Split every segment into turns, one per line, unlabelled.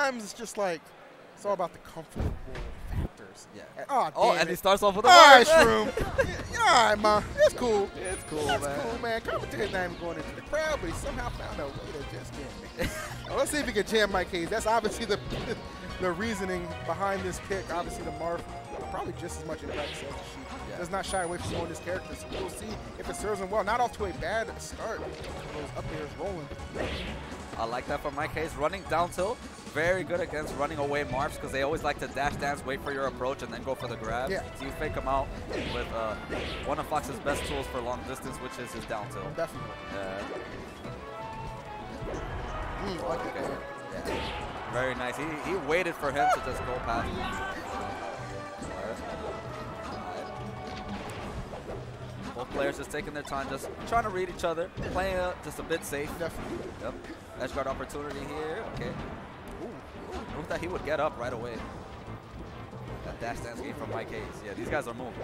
sometimes it's just like it's all about the comfortable factors.
Yeah.
Oh,
Oh, and
it.
he starts off with a ah,
All right,
bar.
Shroom. yeah, all right, ma. It's cool.
It's cool,
That's
man.
cool, man. Commentator's not even going into the crowd, but he somehow found a way to just get me. Well, let's see if he can jam MikeHaze. That's obviously the the reasoning behind this pick. Obviously, the Marth uh, probably just as much in practice as Sheik.
Yeah.
Does not shy away from showing this character, so we'll see if it serves him well. Not off to a bad start. Those up airs rolling.
I like that from MikeHaze. Running down tilt, very good against running away Marths because they always like to dash dance, wait for your approach, and then go for the grab.
Yeah.
So you fake them out with uh, one of Fox's best tools for long distance, which is his down tilt.
Definitely.
Uh,
Mm, like
okay. Yeah. Very nice. He, he waited for him to just go past. Both players just taking their time, just trying to read each other, playing uh, just a bit safe.
Definitely.
Yep. Edge guard opportunity here. Okay. Ooh. that he would get up right away. That dash dance game from MikeHaze. Yeah, these guys are moving.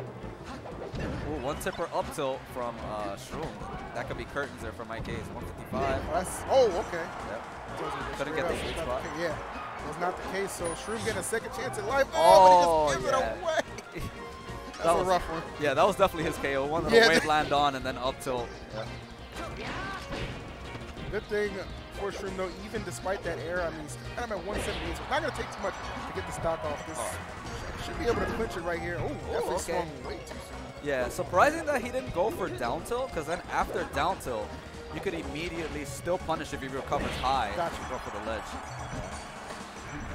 Ooh, one tipper up tilt from uh, Shroom. That could be curtains there for MikeHaze. 155.
Oh, that's, oh, okay.
Yep.
Couldn't
get the sweet spot.
Yeah, was not the case. So Shroom getting a second chance at life.
Oh,
Oh, but he just gives
yeah.
it away. That's
That
a rough one.
Yeah, that was definitely his KO. One
Yeah.
wave land on and then up tilt. Yeah.
Good thing for Shroom, though, even despite that error, I mean, he's kind of at 178, so it's not going to take too much to get the stock off. This should be able to clinch it right here. Oh, definitely
okay.
swung way too soon.
Yeah, surprising that he didn't go for down tilt, because then after down tilt, you could immediately still punish if he recovers high.
Gotcha.
Go for the ledge.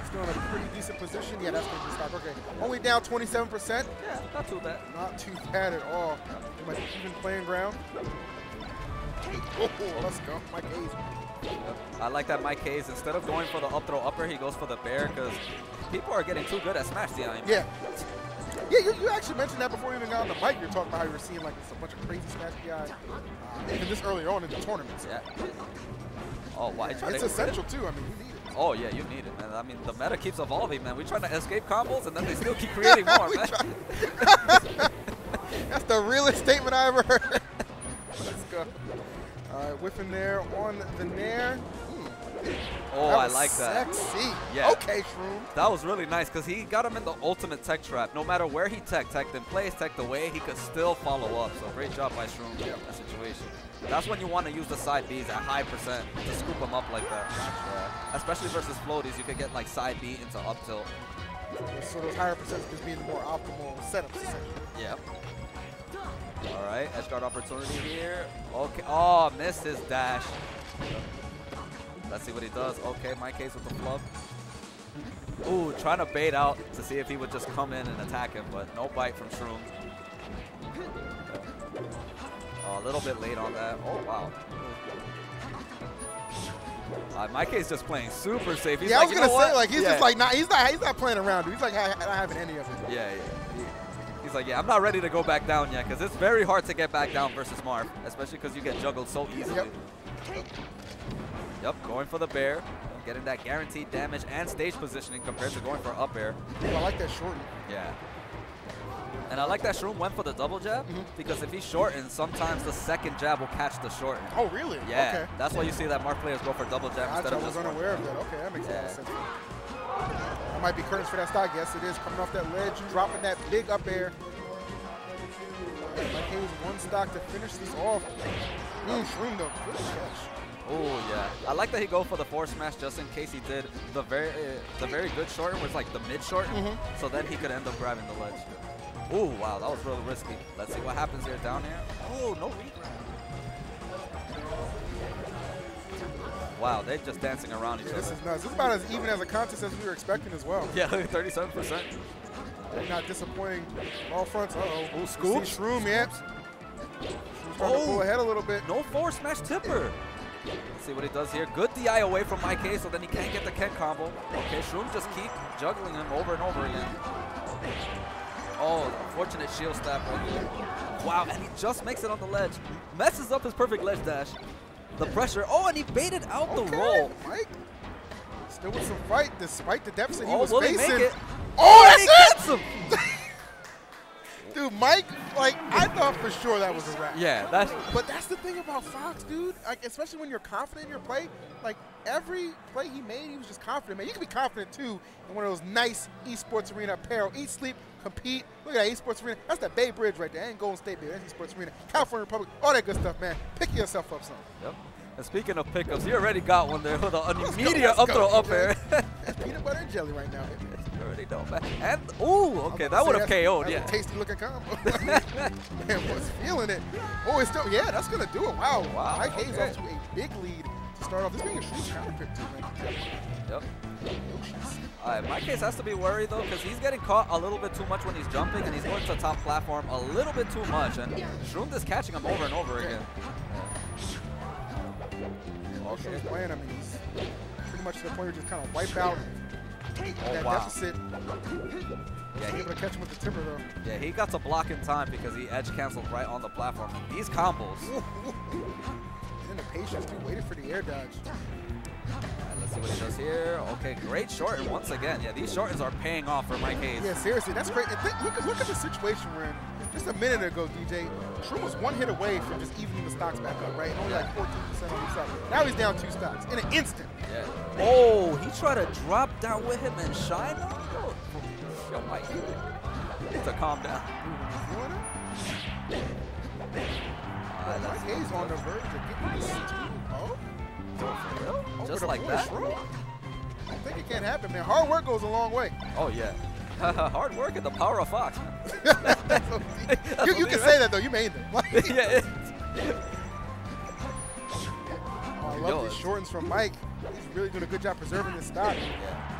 Still in a pretty decent position. Yeah, that's going to stock. Okay, only down 27%.
Yeah, not too bad.
Not too bad at all. Pretty much even playing ground. Oh, let's go. MikeHaze.
I like that MikeHaze, instead of going for the up throw upper, he goes for the bear, because people are getting too good at smash DI.
Yeah. Yeah, you, you actually mentioned that before you even got on the mic. You're talking about how you were seeing like it's a bunch of crazy smash DI, uh, even this early on in the tournaments.
Yeah. Oh, why?
It's essential too. I mean, you need it.
Oh, yeah, you need it, man. I mean, the meta keeps evolving, man. We're trying to escape combos, and then they still keep creating more, man.
That's the realest statement I ever heard. Let's go. All right, whiffing there on the nair. Hmm,
Oh, I like that.
Sexy.
Yeah.
Okay, Shroom.
That was really nice because he got him in the ultimate tech trap. No matter where he tech, teched in place, teched away, he could still follow up. So great job by Shroom in that situation. That's when you want to use the side Bs at high percent to scoop them up like that. Yeah. Especially versus floaties, you could get like side B into up tilt.
So those higher percentages being the more optimal setups.
Yep. All right, edge guard opportunity here. Okay. Oh, missed his dash. Let's see what he does. Okay, MikeHaze with the flub. Ooh, trying to bait out to see if he would just come in and attack him, but no bite from Shroom. Oh, a little bit late on that. Oh, wow. Uh, MikeHaze just playing super safe. He's
yeah,
like,
I was
"You know
gonna say
what?"
like he's
Yeah.
just like not he's not he's not playing around. Dude. He's like I, not having any of it.
Yeah, yeah. He- he's like, yeah, I'm not ready to go back down yet because it's very hard to get back down versus Marth, especially because you get juggled so easily.
Yep.
Yep, going for the bear, getting that guaranteed damage and stage positioning compared to going for up air.
Ooh, I like that shorty.
Yeah. And I like that Shroom went for the double jab
Mhm.
because if he shortens, sometimes the second jab will catch the shorten.
Oh really?
Yeah,
Okay.
that's why you see that Marth players go for double jab
Gotcha,
instead
I
of
was
just one.
unaware of that. Okay, that makes a lot of
Yeah.
sense. That might be curtains for that stock. Yes, it is. Coming off that ledge, dropping that big up air. MikeHaze one stock to finish this off. Mm, Shroom though, good catch.
Oh yeah, I like that he go for the force smash just in case he did the very uh, the very good shorten was like the mid shorten,
Mhm.
so then he could end up grabbing the ledge. Oh wow, that was really risky. Let's see what happens here down here. Oh no. Wow, they're just dancing around each
Yeah, this
other.
is nuts. This is about as even as a contest as we were expecting as well.
Yeah, 37 percent.
They're not disappointing. All fronts. Uh oh.
Scoop.
Shroom, yeah. Shroom's trying to
Oh.
pull ahead a little bit.
No force smash tipper. Let's see what he does here. Good DI away from Mike K, so then he can't get the Ken combo. Okay, Shroom just keep juggling him over and over again. Oh, unfortunate shield stab right there. Wow, and he just makes it on the ledge. Messes up his perfect ledge dash. The pressure. Oh, and he baited out the
Okay,
roll.
Mike. Still with some fight despite the deficit he
Oh,
was
will he
facing.
make it?
Oh,
oh he
that's it!
him.
Dude, Mike, like, I thought for sure that was a wrap.
Yeah, that's
But that's the thing about Fox, dude. Like, especially when you're confident in your play, like, every play he made, he was just confident, man. You can be confident too in one of those nice esports arena apparel. Eat, sleep, compete. Look at that esports arena. That's that Bay Bridge right there. That ain't Golden State, baby. That's esports arena. California Republic, all that good stuff, man. Pick yourself up some.
Yep. And speaking of pickups, you already got one there with an immediate up throw up air.
That's peanut butter and jelly right now, baby.
you already know, man. And, ooh, okay, that would have KO'd,
That's
yeah.
a tasty looking combo. man was feeling it. Oh, it's still, yeah, that's going to do it. Wow.
Wow,
MikeHaze
okay.
off to a big lead start off. This being a true counter pick, too, man.
Yep. All right, MikeHaze has to be worried though, because he's getting caught a little bit too much when he's jumping, and he's going to the top platform a little bit too much, and Shroom is catching him over and over again.
Okay. He's playing, I mean, he's pretty much to the point where just kind of wipe out
Oh
that
wow.
deficit.
Yeah, he,
able to catch him with the tipper, though.
yeah, he got to block in time because he edge canceled right on the platform. These combos.
And the patience, too, waited for the air dodge.
Right, let's see what he does here. Okay, great shorten once again. Yeah, these shortens are paying off for MikeHaze.
Yeah, seriously, that's great. Look, at, look at the situation we're in. Just a minute ago, DJ, Shroom was one hit away from just evening the stocks back up, right? And Only like 14% on each side. Now he's down two stocks in an instant.
Yeah. Oh, he tried to drop down with him and shine on him? Yo, Yo, Mike, you need to calm down.
Feeling it? Mike
let's
on the verge of getting. Oh?
Just like that?
I think it can't happen, man. Hard work goes a long way.
Oh, yeah. Hard work and the power of Fox.
You you can say that, though. You made. Like,
yeah, it,
Oh, I love these shortens from Mike. He's really doing a good job preserving his stock.
yeah.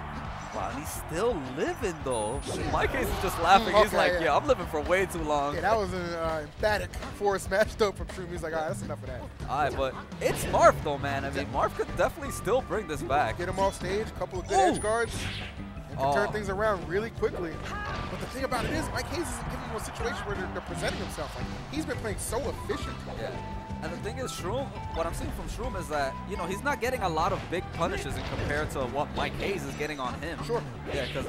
Wow, he's still living, though. MikeHaze is just laughing. He's
okay,
like,
yeah.
yeah. I'm living for way too long.
Yeah, that was an uh, emphatic forward smash though from Shroom. He's like, all right, that's enough of that.
All right, but it's Marth, though, man. I mean, Marth could definitely still bring this back.
Get him off stage, a couple of good
Ooh.
edge guards, and can turn
Oh.
things around really quickly. But the thing about it is, MikeHaze isn't a situation where they're, they're presenting himself. Like, he's been playing so efficient.
Yeah. And the thing is, Shroom, what I'm seeing from Shroom is that, you know, he's not getting a lot of big punishes in compared to what MikeHaze is getting on him.
Sure.
Yeah, because,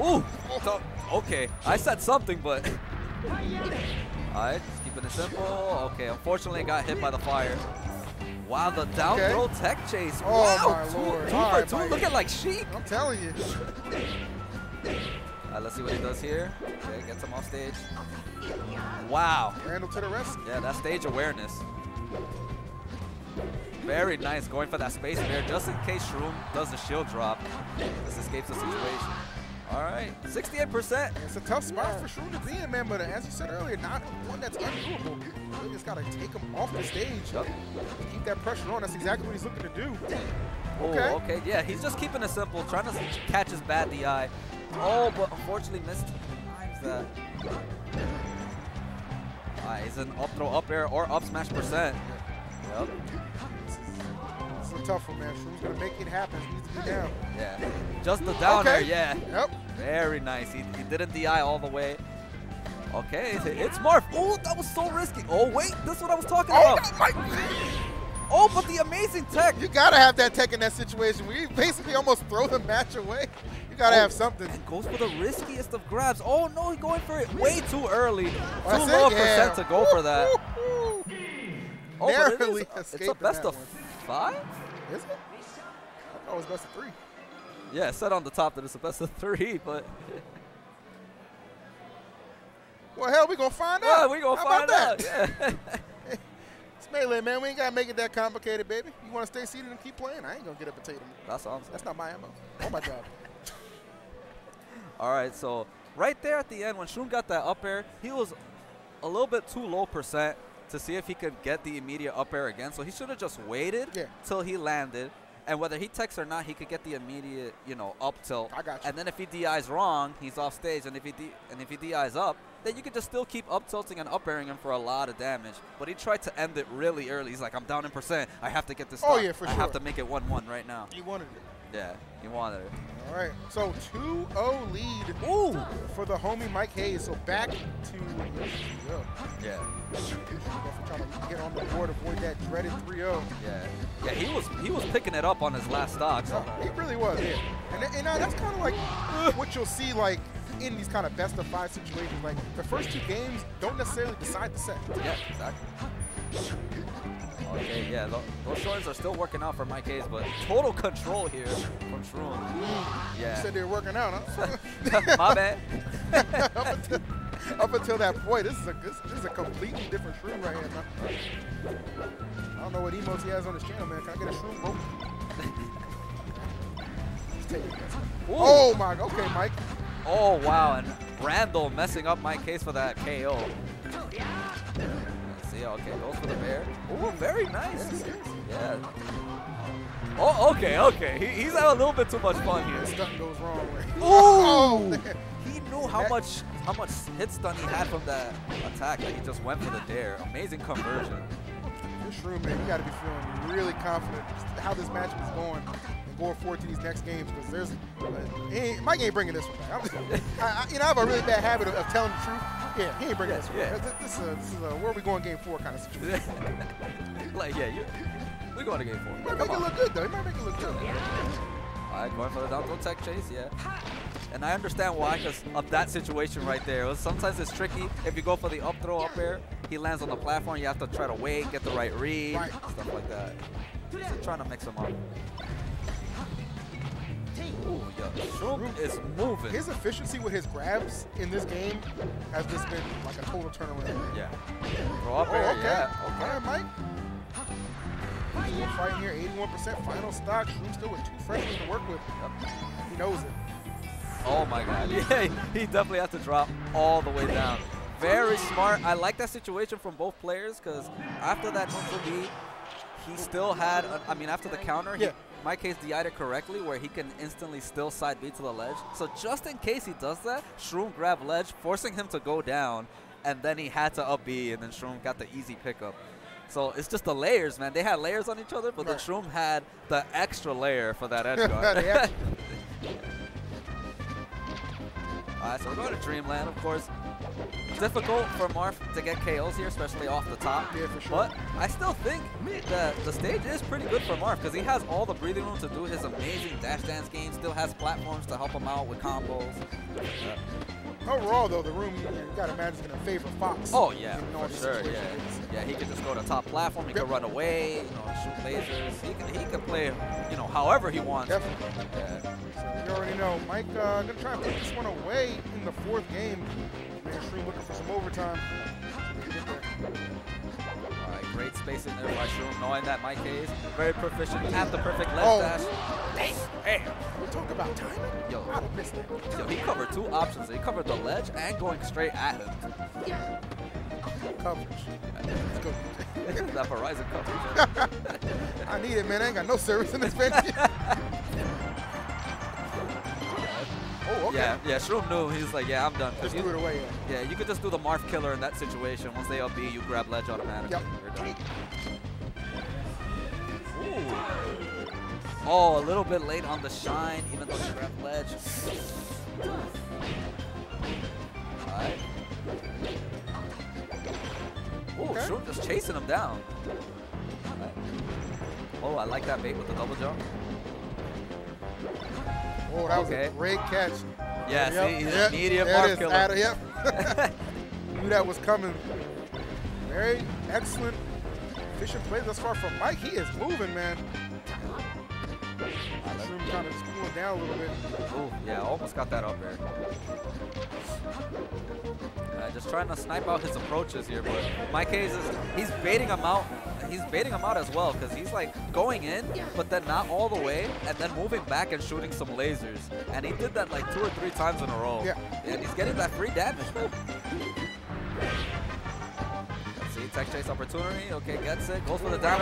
ooh, so, okay, I said something, but, all right, just keeping it simple. Okay, unfortunately, I got hit by the fire. Wow, the down
Okay.
throw tech chase.
Oh,
wow,
my
two,
lord.
two
All
for
right,
two.
Mike.
Look at like Sheik.
I'm telling you.
Let's see what he does here. Okay, gets him off stage. Wow.
Randall to the rest.
Yeah, that stage awareness. Very nice going for that space there just in case Shroom does the shield drop. This escapes the situation. All right, 68%.
It's a tough spot for Shroom to be in, man. But as you said earlier, not one that's undoable. You just got to take him off the stage.
Yep.
Keep that pressure on. That's exactly what he's looking to do.
Oh,
Okay.
okay, yeah, he's just keeping it simple, trying to catch his bad DI. Oh, but unfortunately missed times that. Ah, he's an up throw up air or up smash percent. Yep.
This is a tough one, man. Shroom's going to make it happen. He needs to be down.
Yeah. Just the down
Okay.
air, yeah.
Yep.
Very nice. He, he didn't DI all the way. Okay, it's- it's Marth. Oh, that was so risky. Oh, wait, this is what I was talking
Oh,
about. Oh, but the amazing tech.
You gotta have that tech in that situation. We basically almost throw the match away. You gotta
Oh,
have something.
And goes for the riskiest of grabs. Oh, no, he's going for it way too early. Too low a
yeah.
percent to go for that. Oh, but it
Narrowly
is, it's a best of
one.
five?
Is it? I thought it was best of three.
Yeah, it said on the top that it's a best of three, but
Well, hell, we gonna find
yeah,
out.
we gonna find out. Yeah.
Melee, man. We ain't gotta make it that complicated, baby. You wanna stay seated and keep playing? I ain't gonna get up and take them.
That's all.
That's not my ammo. Oh my job.
All right, so right there at the end, when Shroom got that up air, he was a little bit too low percent to see if he could get the immediate up air again. So he should have just waited
Yeah.
till he landed. And whether he techs or not, he could get the immediate, you know, up tilt.
I got you.
And then if he DI's wrong, he's off stage. And if he D- and if he DI's up, then you could just still keep up tilting and up airing him for a lot of damage. But he tried to end it really early. He's like, I'm down in percent. I have to get this.
Oh, yeah, for
I have to make it 1-1 right now.
He wanted it.
Yeah, he wanted it.
All right. So 2-0 lead
Ooh.
for the homie MikeHaze. So back to yeah. Trying to get on the board, avoid that dreaded 3-0.
Yeah, yeah, he was he was picking it up on his last stock. So
he really was, yeah. And, and uh, that's kind of like what you'll see like in these kind of best of five situations. Like the first two games don't necessarily decide the set.
yeah, exactly. Okay, yeah, tho- those shorts are still working out for MikeHaze, but total control here from Shroom.
You
Yeah.
said they were working out, huh?
My bad.
up, until, up until that point, this is a this, this is a completely different shroom right here, man. I don't know what emotes he has on his channel, man. Can I get a shroom? Oh. Just take Oh my, okay, Mike.
Oh, wow, and Randall messing up MikeHaze for that KO. Let's oh, see, okay, goes for the bear. Oh, very nice. Yeah. Oh, okay, okay. He, he's having a little bit too much fun here.
Stunt goes wrong.
Ooh!
Oh, man.
He knew how much how much hit stun he had from that attack that he just went for the dare. Amazing conversion.
This man, you got to be feeling really confident how this matchup is going and going forward to these next games because there's, uh, Mike ain't bringing this one back. I'm- I, I, you know, I have a really bad habit of, of telling the truth. Yeah, he ain't bringing this one.
Yeah.
back. This, this, is a, this is a where are we going game four kind of situation.
like, yeah, you, we're going to game four.
He might
Come
make it look good though. He might make it look good.
All right, going for the down throw tech chase, yeah. And I understand why, because of that situation right there. Sometimes it's tricky. If you go for the up throw up air, he lands on the platform. You have to try to wait, get the right read,
Right.
stuff like that. Just trying to mix them up. Ooh, yeah. Shroom is moving.
His efficiency with his grabs in this game has just been like a total turnaround.
yeah. Throw up
Oh,
air,
okay.
yeah.
All right, Mike. Still fighting here, 81% final stock. Shroom still with two freshmen to work with. He knows it.
Oh my god. Yeah, he definitely has to drop all the way down. Very smart. I like that situation from both players because after that neutral B, he still had, a- I mean, after the counter, he,
Yeah.
MikeHaze DI'd it correctly where he can instantly still side B to the ledge. So just in case he does that, Shroom grabbed ledge, forcing him to go down, and then he had to up B, and then Shroom got the easy pickup. So it's just the layers, man. They had layers on each other, but
Right.
Shroom had the extra layer for that edge guard. All right, so we're going to Dreamland, of course. Difficult for Marth to get KOs here, especially off the top.
Yeah, for sure.
But I still think that the stage is pretty good for Marth because he has all the breathing room to do his amazing dash dance game. Still has platforms to help him out with combos.
Overall, though, the room, you got to imagine, is going to favor Fox.
Oh yeah, for sure. Yeah, yeah. He can just go to top platform. He
Yep.
can run away. You know, shoot lasers. He can he can play, you know, however he wants.
Definitely.
Yeah.
So you already know. Mike uh, going to try and put this one away in the fourth game. Shroom looking for some overtime. Get there.
All right, great spacing there by Shroom, knowing that MikeHaze very proficient at the perfect ledge
Oh.
dash. Hey,
We talk about timing.
Yo.
Have missed that.
yo, he covered two options. He covered the ledge and going straight at him.
Coverage. Let's go.
that Verizon coverage.
I need it, man. I ain't got no service in this venue. okay.
Yeah, yeah. Shroom knew. He was like, yeah, I'm done.
Just
you-
threw it away. Yeah.
Yeah, you could just do the Marth killer in that situation. Once they up B, you grab ledge automatically.
Yep.
You're done. Ooh. Oh, a little bit late on the shine, even though you grabbed ledge. Alright. Ooh,
Okay.
Shroom just chasing him down. Alright. Oh, I like that bait with the double jump.
Oh, that was
Okay.
a great catch.
Yeah,
Yep,
see, he's
yep,
an immediate
there is.
killer.
Adam, yep. Knew that was coming. Very excellent, efficient play thus far from Mike. He is moving, man. Shroom kind of cooling down a little bit.
Ooh, yeah, almost got that up there. Uh, just trying to snipe out his approaches here, but MikeHaze is he's baiting him out. He's baiting him out as well because he's like going in, but then not all the way, and then moving back and shooting some lasers. And he did that like two or three times in a row.
Yeah.
And he's getting that free damage. see, tech chase opportunity. Okay, gets it. Goes for the down.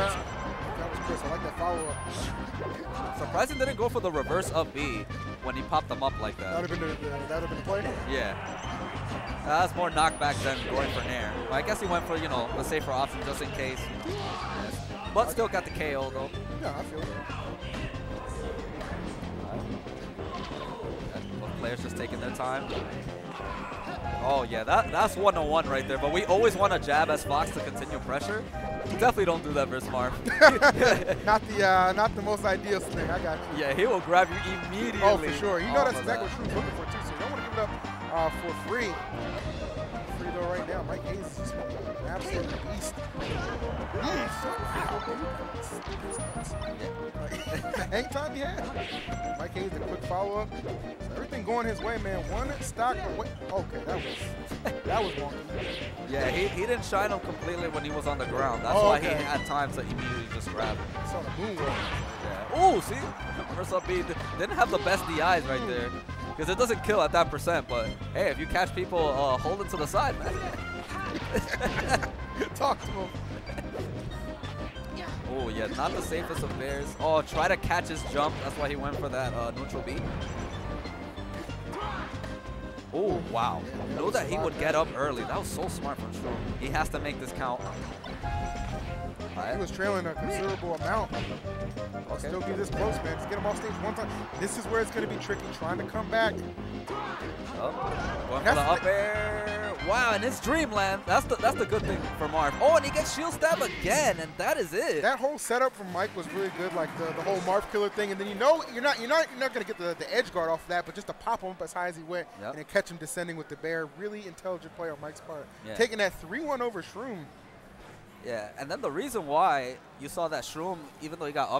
Air.
That was crisp. I like that follow-up.
Surprising didn't go for the reverse up B when he popped them up like
That
that.
would have been the, uh, the, that would have been the play.
Yeah. Uh, that's more knockback than going for Nair. Well, I guess he went for, you know, the safer option just in case. But still got the KO though.
Yeah, I feel it.
Both players just taking their time. Oh yeah, that that's one on one right there. But we always want to jab as Fox to continue pressure. Definitely don't do that versus Marth.
not the uh, not the most ideal thing. I got you.
yeah, he will grab you immediately.
Oh, for sure. You know
off
that's exactly
that.
what Shroom's looking for too. So you don't want to give it up uh, for free. Free though right now. MikeHaze is just an absolute beast. hang time he had. MikeHaze, the quick follow-up. So everything going his way, man. One stock. Wait, okay, that was that was wonky.
Yeah, he, he didn't shine him completely when he was on the ground. That's
Oh,
why
okay.
he had time to immediately just grab him.
Saw the moonwalk.
Yeah. Oh, see? Marcel B d- didn't have the best DIs right there. Because it doesn't kill at that percent, but hey, if you catch people uh, holding to the side, man.
Talk to him.
Oh, yeah, not the safest of bears. Oh, try to catch his jump. That's why he went for that uh, neutral B. Oh, wow.
Yeah,
Know
was
that he would get up early. That was so smart from Shroom. He has to make this count.
He was trailing a considerable amount.
Okay.
Still be this close, man. Just get him off stage one time. This is where it's going to be tricky, trying to come back.
Oh, going for the up air. Wow, and it's Dreamland. That's the that's the good thing for Marth. Oh, and he gets shield stab again, and that is it.
That whole setup from Mike was really good, like the, the whole Marth killer thing. And then you know you're not you're not you're not going to get the, the edge guard off of that, but just to pop him up as high as he went
Yep.
and then catch him descending with the bear. Really intelligent play on Mike's part.
Yeah.
Taking that 3-1 over Shroom.
Yeah, and then the reason why you saw that Shroom, even though he got up